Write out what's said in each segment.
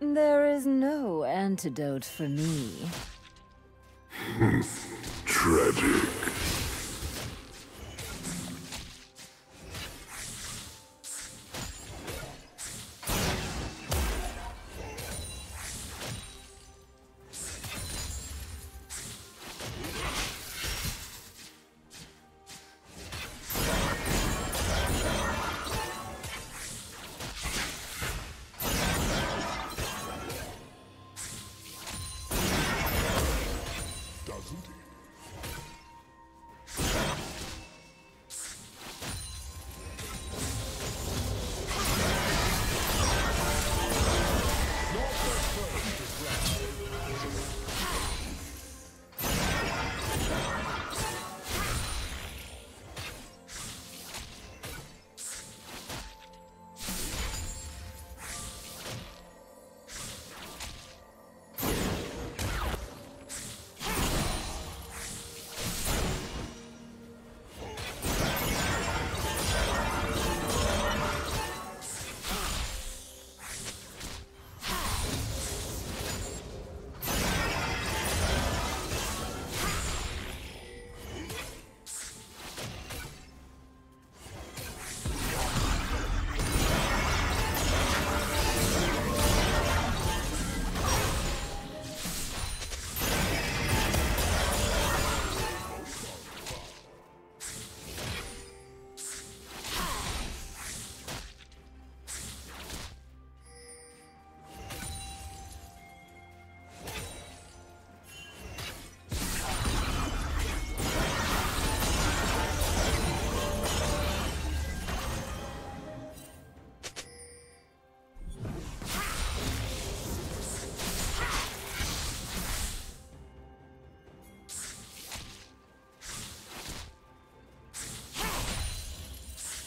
There is no antidote for me. Tragic.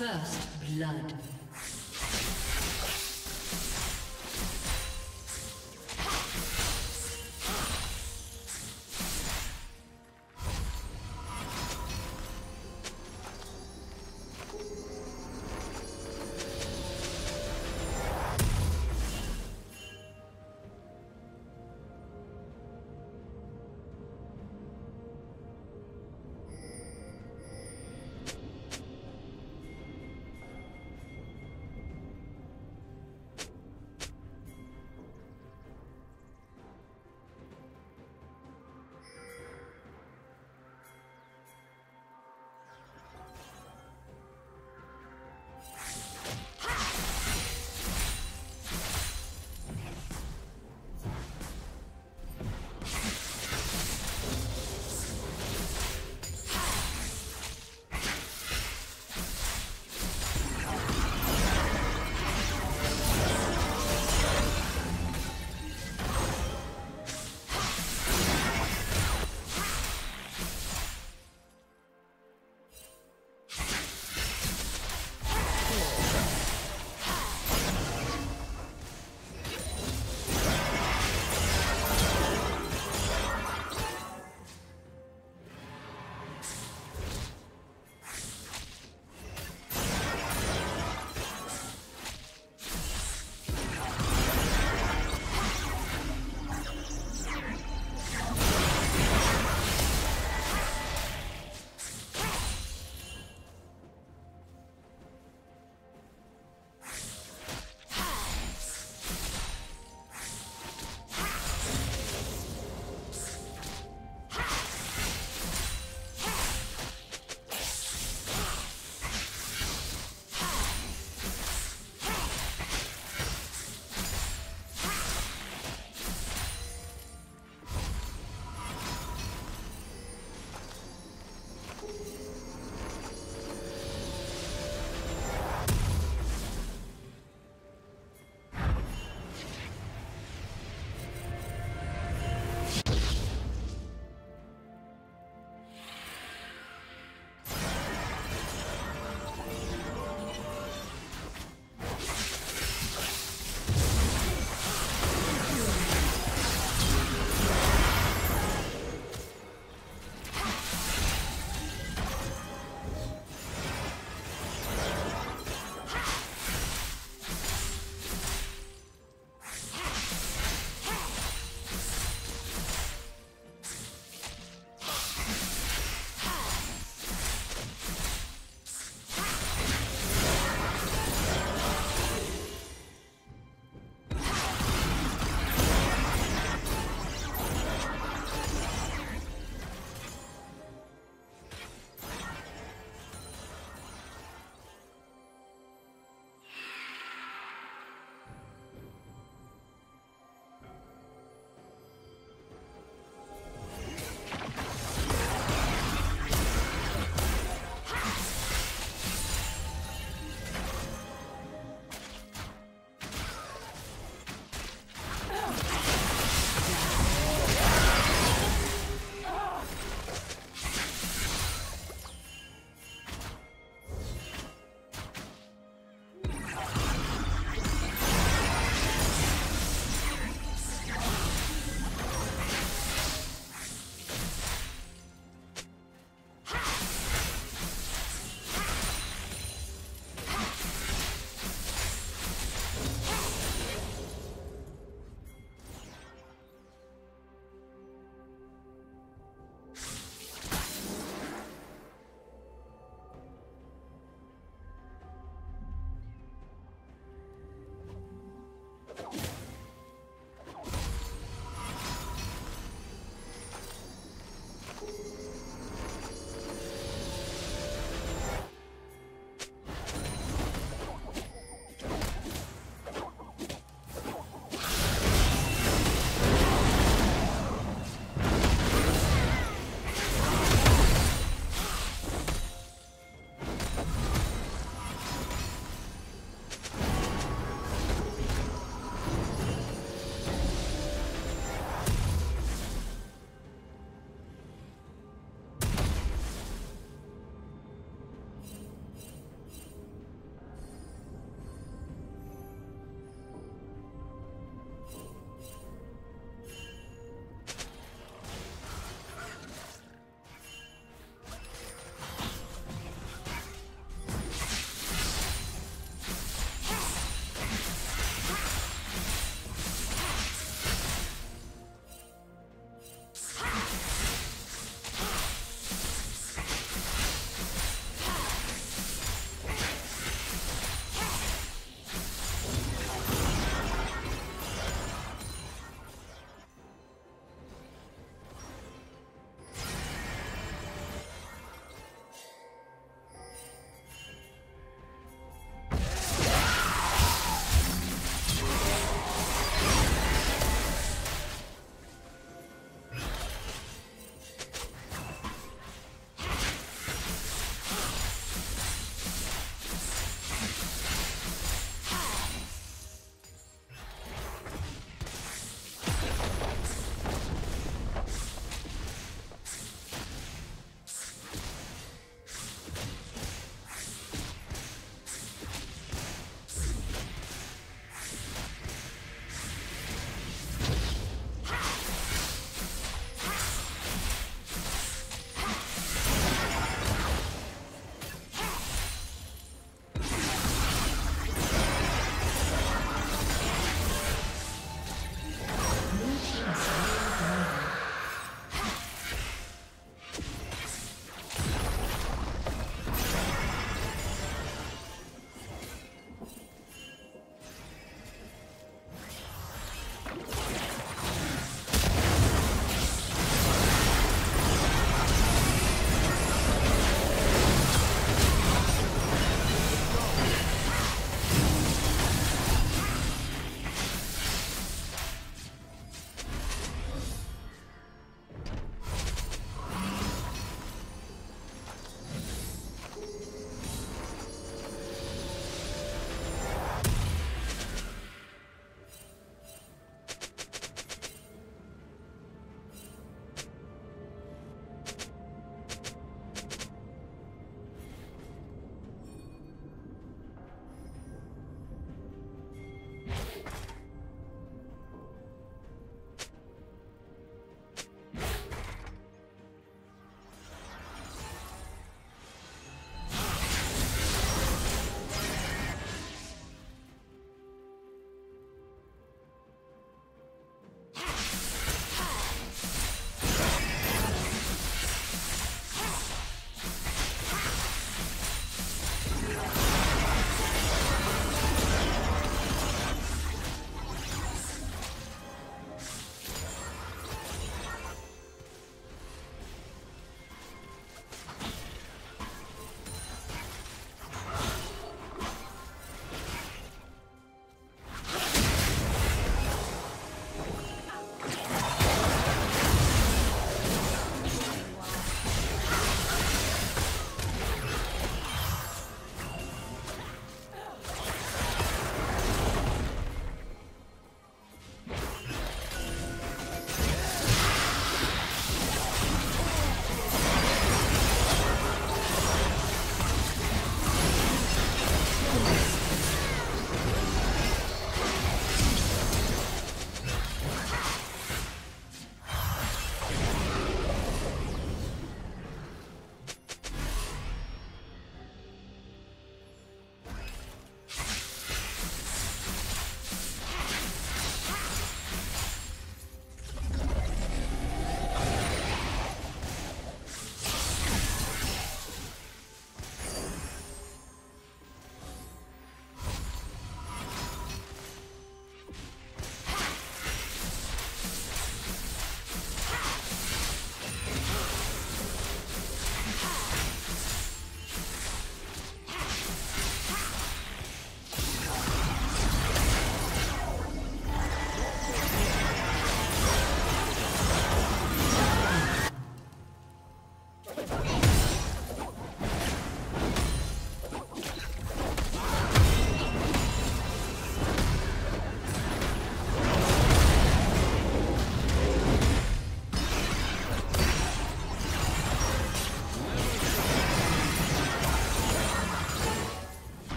First blood.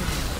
Thank you.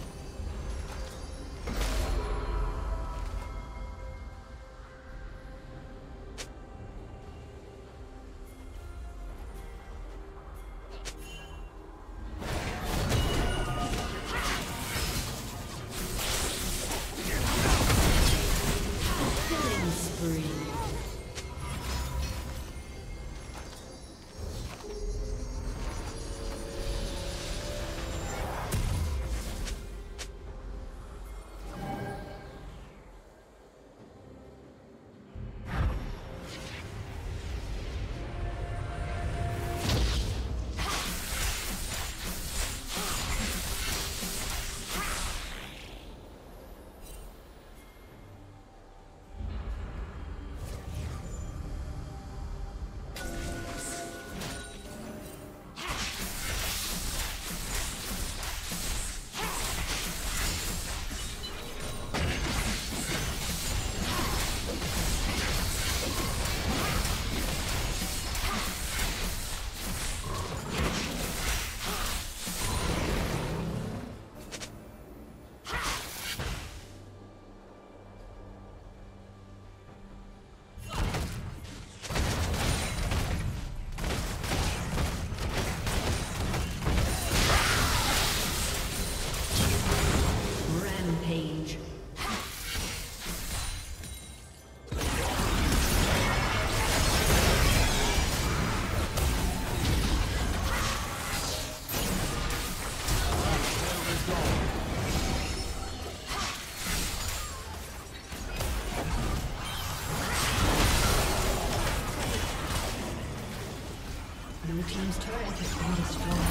Has been destroyed.